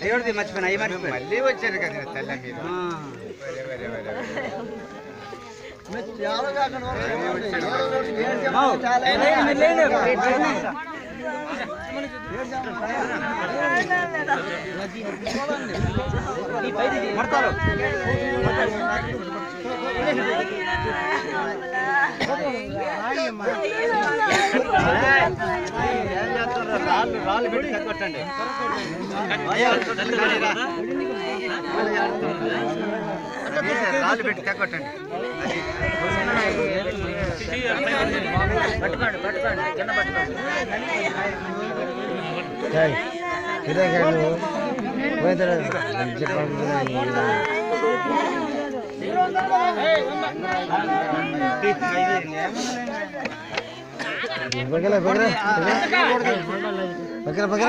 దేవుడిది మర్చిపోయినా అవి మర్చిపోయినా మళ్ళీ వచ్చారు కదా తెల్ల మీరు రాళ్ళు రాళ్ళు పెట్టి కట్టండి రాళ్ళు పెట్టి కట్టండి పట్టుకోండి పట్టుకోండి కింద పట్టుకోండి काय किती काय लो वय तर जे पण नाही बघला बघला बघला बघला